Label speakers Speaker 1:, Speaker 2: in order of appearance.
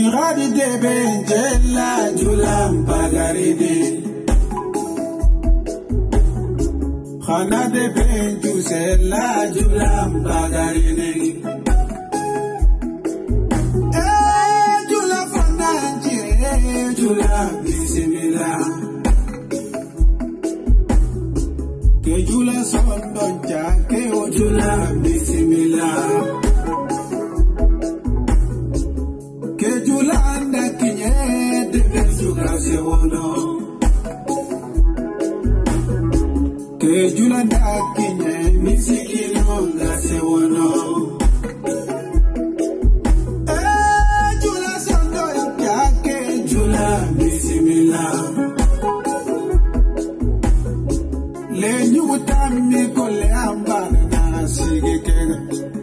Speaker 1: Miradi de Benjela Julam Pagaride Khana de Benjusela Julam Pagaride eh, Kejula bisimila ke o jula bisimila Yolanda Quiñete, de su gracia voló. Que Yolanda Quiñete, mi siquilón, gracia voló. Le nyuguta mi koleamba